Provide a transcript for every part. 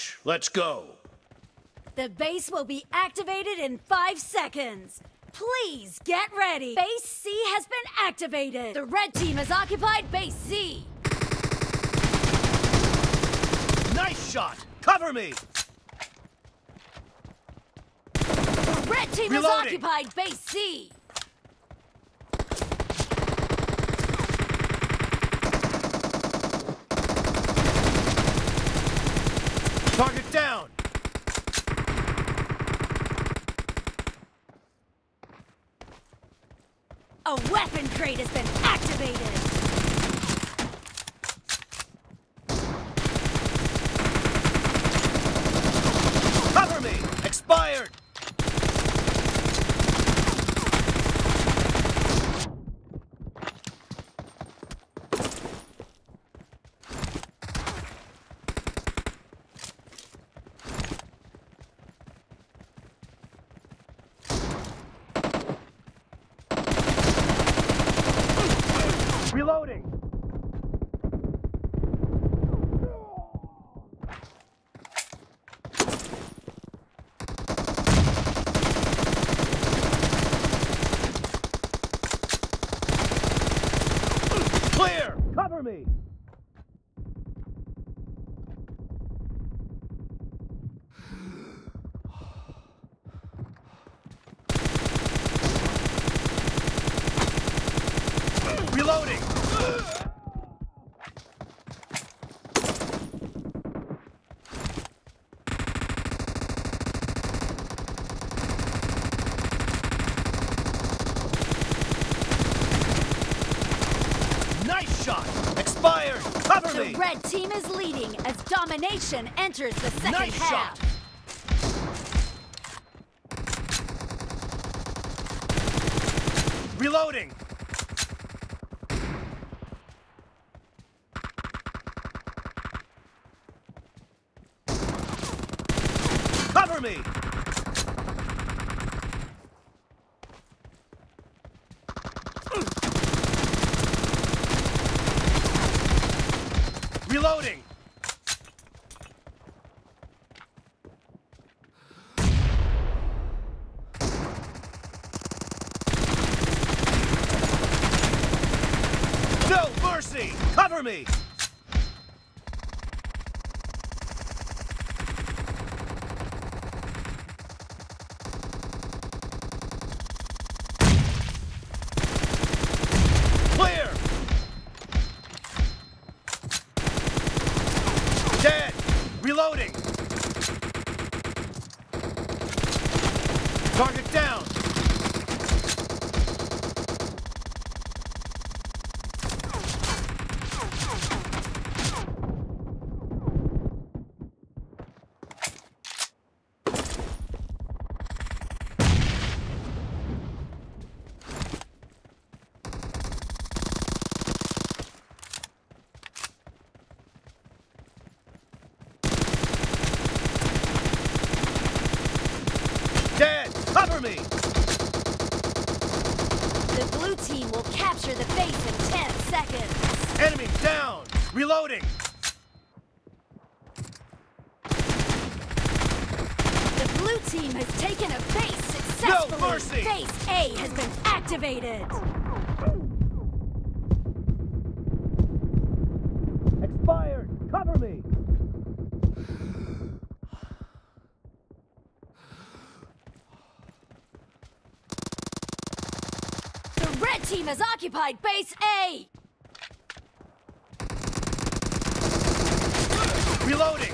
much. Let's go. The base will be activated in five seconds. Please get ready. Base C has been activated. The red team has occupied base C. Nice shot. Cover me. The red team has occupied base C. Target down. A weapon crate has been activated. Cover me. Expired. Reloading. Clear. Cover me. Reloading. Nice shot. Expired. Cover The red team is leading as domination enters the second Nice half. shot. Reloading. Cover me. Reloading. No mercy! Me! Clear! Dead! Reloading! Target down! Dead! Cover me! The blue team will capture the base in 10 seconds. Enemy down! Reloading! Occupied base A. Reloading!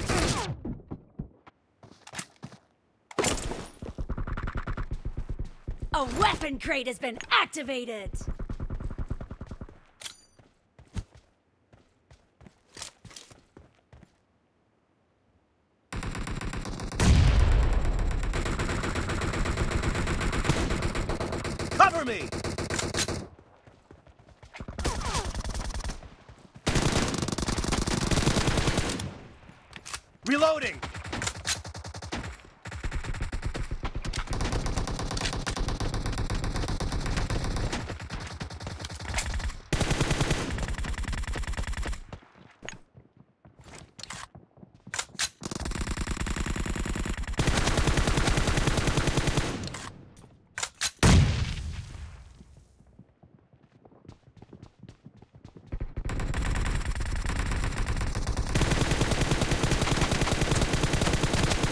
A weapon crate has been activated. Cover me! Reloading!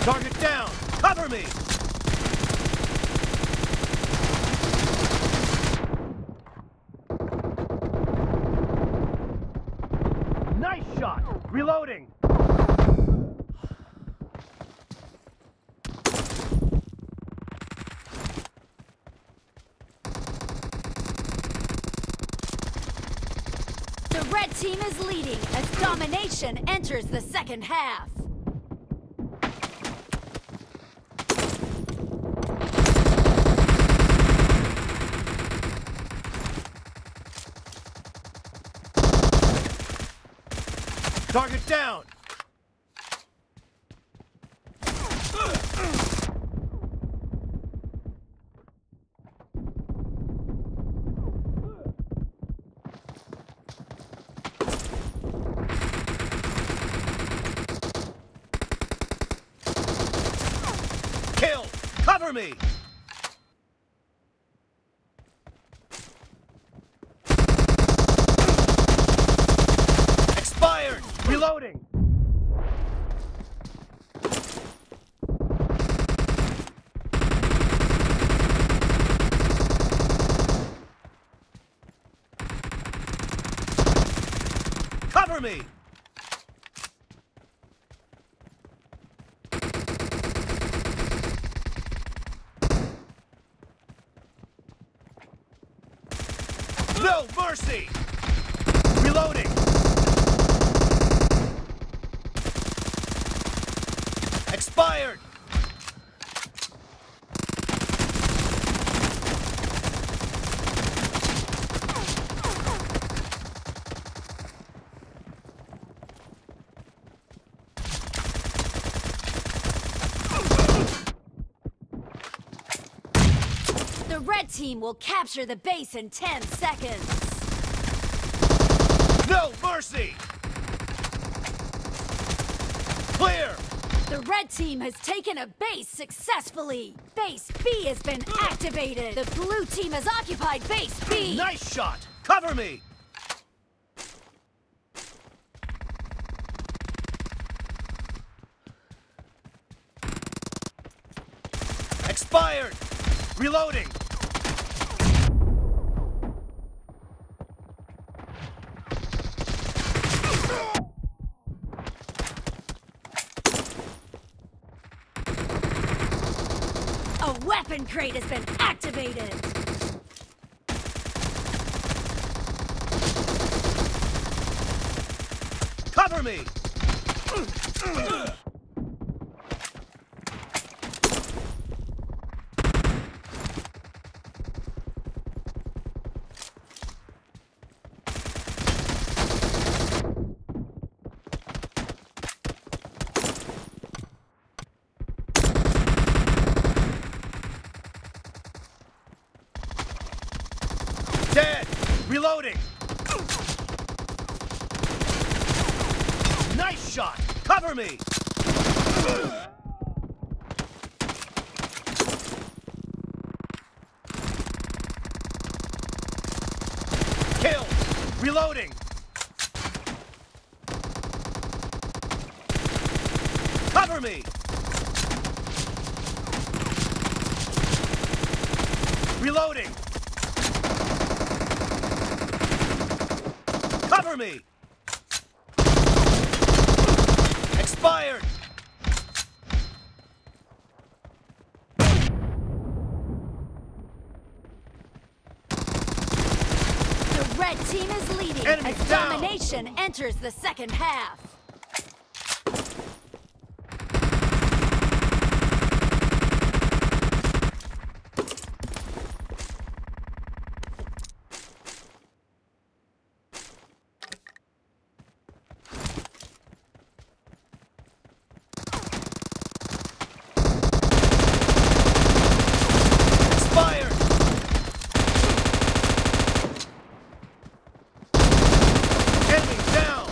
Target down! Cover me! Nice shot! Reloading! The red team is leading as domination enters the second half. Target down! Kill! Cover me! Expired! Reloading! Cover me! No mercy! Reloading! Expired! The red team will capture the base in 10 seconds. Clear! The red team has taken a base successfully. Base B has been hmm. activated. The blue team has occupied base B. Nice shot! Cover me! Expired! Reloading! A crate has been activated. Cover me! Dead! Reloading! Nice shot! Me! Kill! Reloading! Cover me! Reloading! Cover me! Expired! The red team is leading Enemy as down. domination enters the second half. Expired! Enemy down!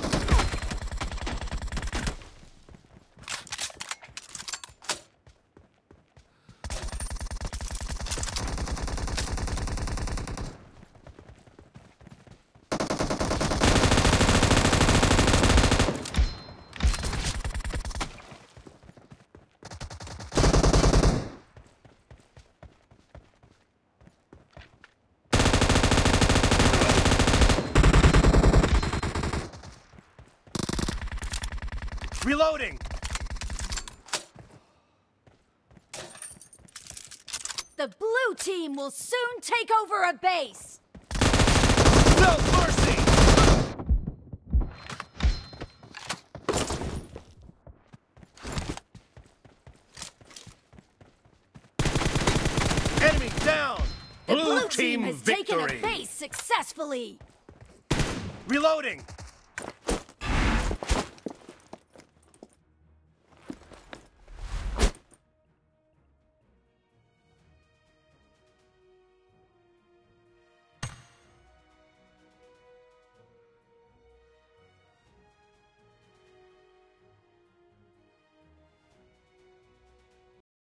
The blue team will soon take over a base. No mercy! Enemy down! The Blue, blue team has victory! taken a base successfully. Reloading!